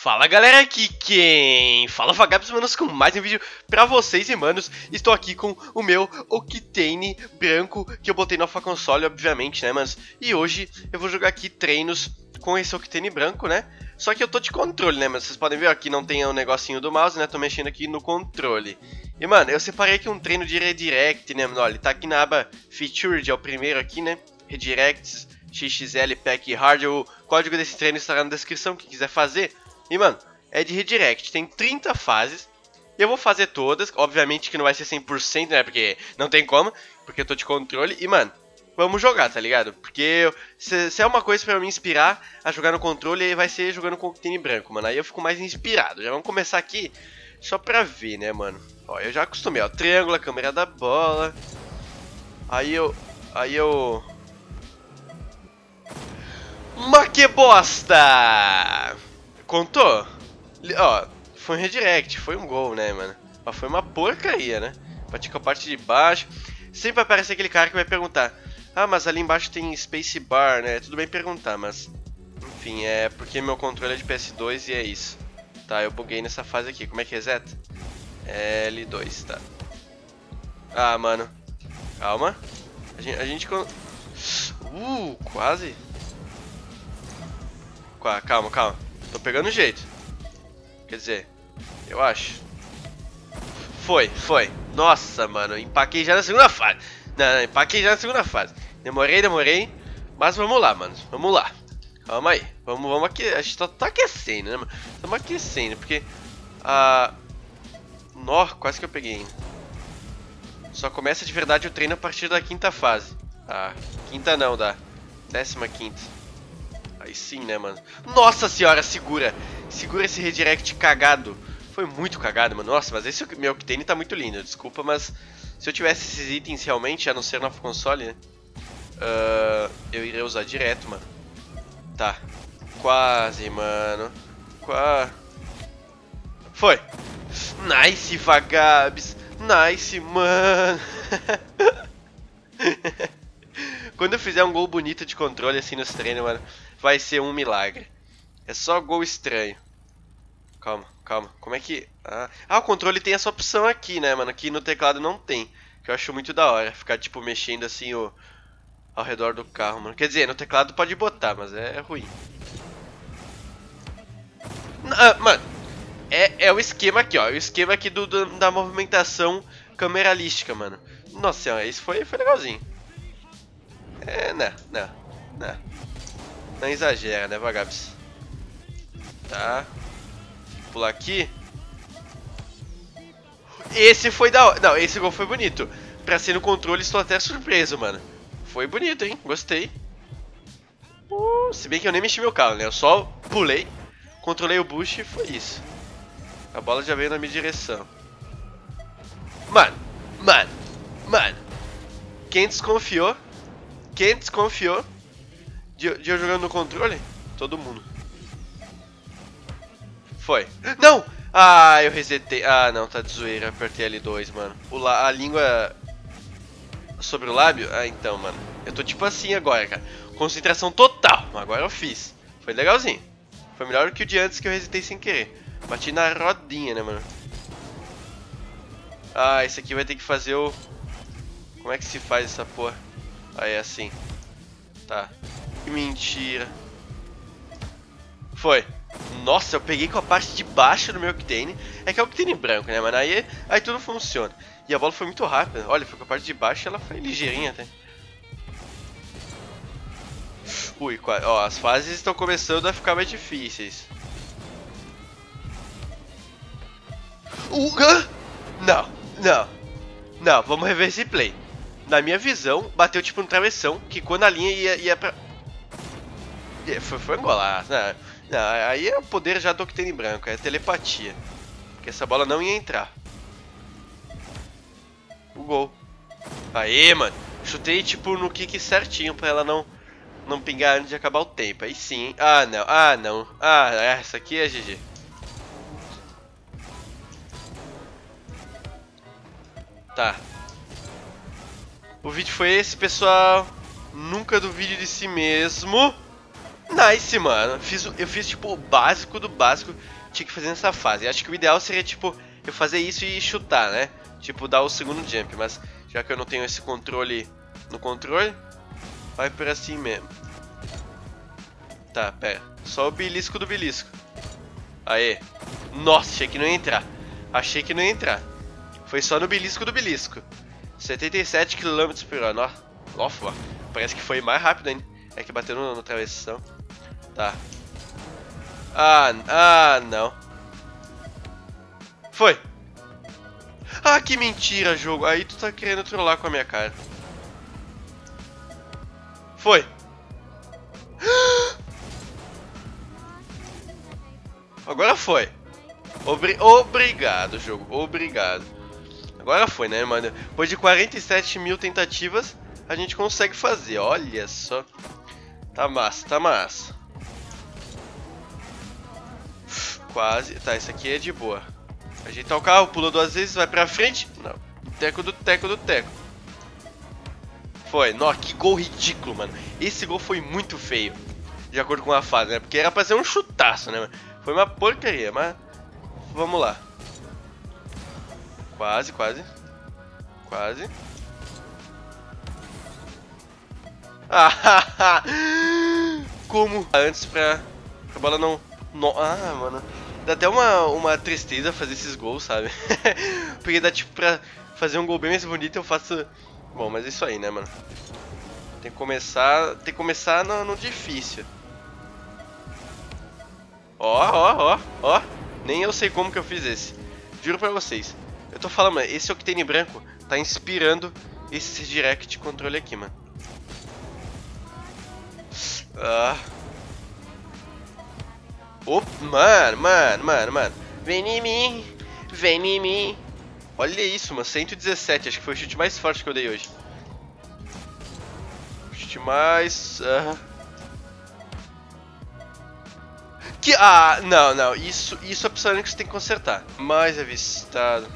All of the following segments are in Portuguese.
Fala galera, aqui quem fala Vagabos Manos com mais um vídeo pra vocês. E manos Estou aqui com o meu Octane branco que eu botei no Alpha Console, obviamente, né manos? E hoje eu vou jogar aqui treinos com esse Octane branco, né? Só que eu tô de controle, né mas vocês podem ver aqui não tem o um negocinho do mouse, né? Tô mexendo aqui no controle. E mano, eu separei aqui um treino de Redirect, né mano? Olha, tá aqui na aba Featured, é o primeiro aqui, né? Redirects XXL Pack Hard. O código desse treino estará na descrição, quem quiser fazer. E, mano, é de redirect. Tem 30 fases. Eu vou fazer todas. Obviamente que não vai ser 100%, né? Porque não tem como. Porque eu tô de controle. E, mano, vamos jogar, tá ligado? Porque se, se é uma coisa pra me inspirar a jogar no controle, vai ser jogando com o time branco, mano. Aí eu fico mais inspirado. Já vamos começar aqui só pra ver, né, mano? Ó, eu já acostumei, ó. Triângulo, a câmera da bola. Aí eu... Aí eu... Mas que bosta! Contou? Ó, foi um redirect, foi um gol, né, mano? Mas foi uma porcaria, né? Bati com a parte de baixo. Sempre aparece aquele cara que vai perguntar: Ah, mas ali embaixo tem space bar, né? Tudo bem perguntar, mas. Enfim, é porque meu controle é de PS2 e é isso. Tá, eu buguei nessa fase aqui. Como é que reseta? É L2, tá. Ah, mano. Calma. A gente. A gente... Uh, quase. Calma, calma. Tô pegando jeito. Quer dizer, eu acho. Foi, foi. Nossa, mano, empaquei já na segunda fase. Não, não, empaquei já na segunda fase. Demorei, demorei. Mas vamos lá, mano. Vamos lá. Calma aí. Vamos, vamos aqui. A gente tá, tá aquecendo, né, mano? Estamos aquecendo, porque. Ah. Nó, quase que eu peguei. Só começa de verdade o treino a partir da quinta fase. Ah, quinta não, da décima quinta. Aí sim, né, mano? Nossa senhora, segura! Segura esse redirect cagado. Foi muito cagado, mano. Nossa, mas esse meu Octane tá muito lindo. Desculpa, mas se eu tivesse esses itens realmente, a não ser no console, né? Uh, eu iria usar direto, mano. Tá. Quase, mano. Quase. Foi. Nice, vagabes. Nice, mano. Quando eu fizer um gol bonito de controle assim nos treinos, mano, vai ser um milagre. É só gol estranho. Calma, calma. Como é que... Ah, ah o controle tem essa opção aqui, né, mano? Aqui no teclado não tem. Que eu acho muito da hora. Ficar, tipo, mexendo assim o... ao redor do carro, mano. Quer dizer, no teclado pode botar, mas é ruim. Ah, mano, é, é o esquema aqui, ó. O esquema aqui do, do da movimentação cameralística, mano. Nossa senhora, isso foi, foi legalzinho. É, não, não, não. Não exagera, né, vagabos? Tá. Pular aqui. Esse foi da hora. Não, esse gol foi bonito. Pra ser no controle, estou até surpreso, mano. Foi bonito, hein? Gostei. Uh, se bem que eu nem mexi meu carro, né? Eu só pulei, controlei o bush e foi isso. A bola já veio na minha direção. Mano, mano, mano. Quem desconfiou quem desconfiou eu jogando no controle? Todo mundo. Foi. Não! Ah, eu resetei. Ah, não, tá de zoeira. Apertei L2, mano. O la a língua sobre o lábio? Ah, então, mano. Eu tô tipo assim agora, cara. Concentração total. Agora eu fiz. Foi legalzinho. Foi melhor que o de antes que eu resetei sem querer. Bati na rodinha, né, mano? Ah, esse aqui vai ter que fazer o... Como é que se faz essa porra? Aí é assim. Tá. Mentira. Foi. Nossa, eu peguei com a parte de baixo do meu Octane. É que é o Octane branco, né, mano? Aí, aí tudo funciona. E a bola foi muito rápida. Olha, foi com a parte de baixo ela foi ligeirinha até. Ui, ó, as fases estão começando a ficar mais difíceis. Uh, não, não, não, vamos rever esse play na minha visão, bateu tipo no travessão, que quando a linha ia, ia pra... Foi, foi um golaço. Não, não, aí é o poder já do Octane branco, é telepatia. Porque essa bola não ia entrar. O gol. Aê, mano. Chutei tipo no kick certinho pra ela não, não pingar antes de acabar o tempo. Aí sim. Ah, não. Ah, não. Ah, essa aqui é GG. Tá. O vídeo foi esse, pessoal. Nunca duvide de si mesmo. Nice, mano. Fiz, eu fiz, tipo, o básico do básico tinha que fazer nessa fase. Acho que o ideal seria, tipo, eu fazer isso e chutar, né? Tipo, dar o segundo jump. Mas já que eu não tenho esse controle no controle, vai por assim mesmo. Tá, pera. Só o belisco do belisco. Aê. Nossa, achei que não ia entrar. Achei que não ia entrar. Foi só no belisco do belisco. 77 km por hora. Nossa, parece que foi mais rápido ainda. É que bateu no, no travessão. Tá. Ah, ah, não. Foi. Ah, que mentira, jogo. Aí tu tá querendo trollar com a minha cara. Foi. Agora foi. Obri obrigado, jogo. Obrigado. Agora foi, né, mano? Depois de 47 mil tentativas, a gente consegue fazer. Olha só. Tá massa, tá massa. Quase. Tá, isso aqui é de boa. Ajeitar o carro, pula duas vezes, vai pra frente. Não. Teco do teco do teco. Foi. Nossa, que gol ridículo, mano. Esse gol foi muito feio. De acordo com a fase, né? Porque era pra ser um chutaço, né? Foi uma porcaria, mas... Vamos lá. Quase, quase. Quase. Ah, Como? Antes pra... A bola não... no... Ah, mano. Dá até uma, uma tristeza fazer esses gols, sabe? Porque dá tipo pra fazer um gol bem mais bonito eu faço... Bom, mas é isso aí, né, mano? Tem que começar, tem que começar no, no difícil. Ó, ó, ó, ó. Nem eu sei como que eu fiz esse. Juro pra vocês. Eu tô falando, mano, esse Octane branco tá inspirando esse Direct controle aqui, mano. Ah... Oh, mano, mano, mano, mano. Vem em mim, vem em mim. Olha isso, mano. 117, acho que foi o chute mais forte que eu dei hoje. Chute mais... Uh... Que... Ah, não, não. Isso, isso é opção que você tem que consertar. Mais avistado.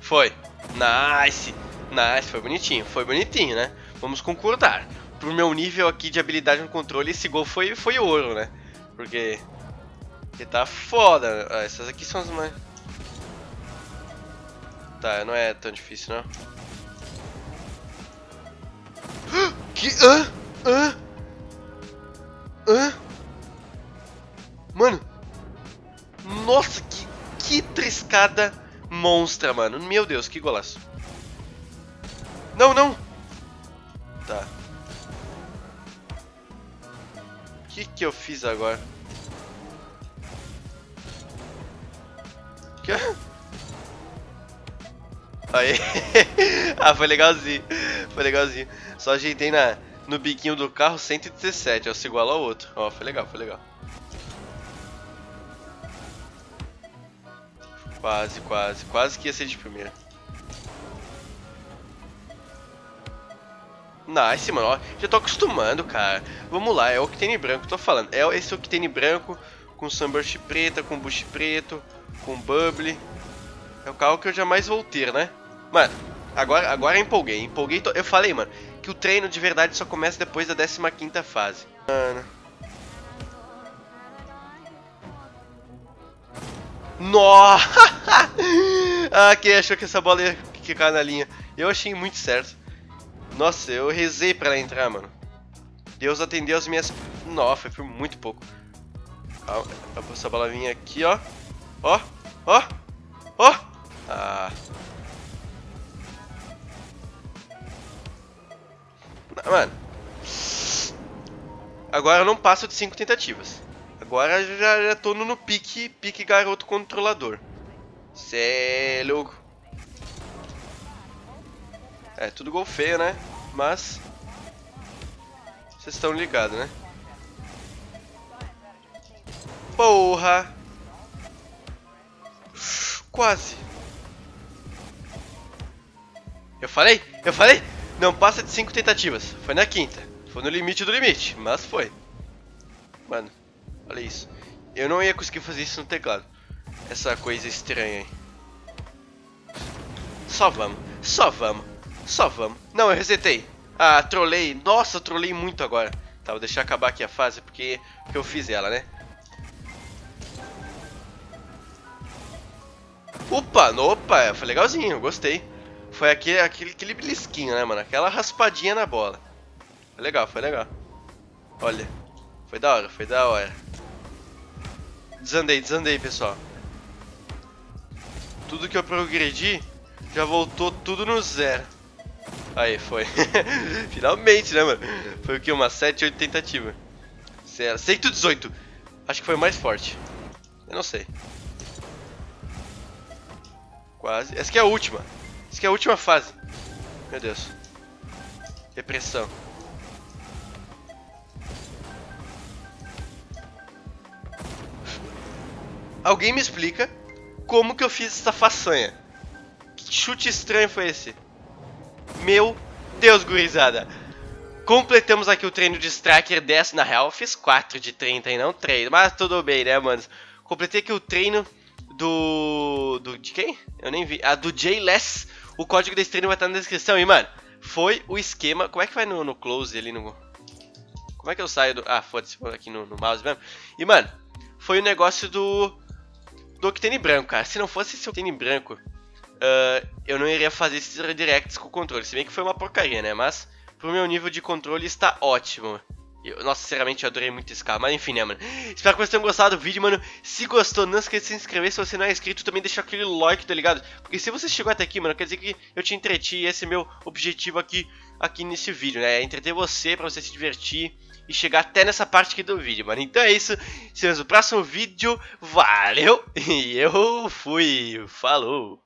Foi. Nice. Nice, foi bonitinho. Foi bonitinho, né? Vamos concordar. Pro meu nível aqui de habilidade no controle, esse gol foi, foi ouro, né? Porque que tá foda. Ah, essas aqui são as mais... Tá, não é tão difícil, não. Que... Hã? Hã? Hã? Mano. Nossa, que, que triscada monstra, mano. Meu Deus, que golaço. Não, não. Tá. O que que eu fiz agora? Aí. ah, foi legalzinho. Foi legalzinho. Só ajeitei na, no biquinho do carro 117, ó, se igual ao outro. Ó, foi legal, foi legal. Quase, quase. Quase que ia ser de primeira. Nice, mano. Ó, já tô acostumando, cara. Vamos lá, é o Octane branco, tô falando. É esse Octane branco com Sunburst preta, com Bush preto, com Bubble. É o carro que eu jamais vou ter, né? Mano, agora, agora empolguei. Empolguei. Eu falei, mano, que o treino de verdade só começa depois da 15 fase. Mano. Nossa! ah, quem achou que essa bola ia ficar na linha? Eu achei muito certo. Nossa, eu rezei pra ela entrar, mano. Deus atendeu as minhas... Nossa, foi muito pouco. Calma, essa bola vinha aqui, ó. Ó, ó, ó. Ah. Mano. Agora eu não passo de 5 tentativas. Agora já, já tô no pique, pique garoto controlador. Cê é louco. É, tudo gol feio, né? Mas... Vocês estão ligados, né? Porra! Quase. Eu falei? Eu falei? Não passa de 5 tentativas. Foi na quinta. Foi no limite do limite, mas foi. Mano, olha isso. Eu não ia conseguir fazer isso no teclado. Essa coisa estranha aí. Só vamos, só vamos, só vamos. Não, eu resetei. Ah, trolei. Nossa, trolei muito agora. Tá, vou deixar acabar aqui a fase porque, porque eu fiz ela, né? Opa, opa, foi legalzinho, gostei. Foi aquele, aquele, aquele belisquinho, né, mano? Aquela raspadinha na bola. Foi legal, foi legal. Olha, foi da hora, foi da hora. Desandei, desandei, pessoal. Tudo que eu progredi já voltou tudo no zero. Aí, foi. Finalmente, né, mano? Foi o que? Uma 7, 8 tentativa. 118. Acho que foi o mais forte. Eu não sei. Quase. Essa aqui é a última. Essa aqui é a última fase. Meu Deus. Depressão. Alguém me explica como que eu fiz essa façanha? Que chute estranho foi esse? Meu Deus, gurizada. Completamos aqui o treino de Striker 10. Na real, eu fiz 4 de 30 e não 3. Mas tudo bem, né, mano? Completei aqui o treino do... Do... De quem? Eu nem vi. Ah, do J-Less. O código desse treino vai estar na descrição. E, mano, foi o esquema... Como é que vai no, no close ali no... Como é que eu saio do... Ah, foda-se, aqui no, no mouse mesmo. E, mano, foi o negócio do do Octane branco, cara. Se não fosse esse Octane branco, uh, eu não iria fazer esses redirects com o controle. Se bem que foi uma porcaria, né? Mas pro meu nível de controle está ótimo. Eu, nossa, sinceramente, eu adorei muito esse carro. Mas enfim, né, mano? Espero que vocês tenham gostado do vídeo, mano. Se gostou, não esqueça de se inscrever. Se você não é inscrito, também deixa aquele like, tá ligado? Porque se você chegou até aqui, mano, quer dizer que eu te entreti. Esse é meu objetivo aqui, aqui nesse vídeo, né? É entreter você, pra você se divertir e chegar até nessa parte aqui do vídeo, mano. Então é isso. Se vemos no próximo vídeo. Valeu! E eu fui. Falou!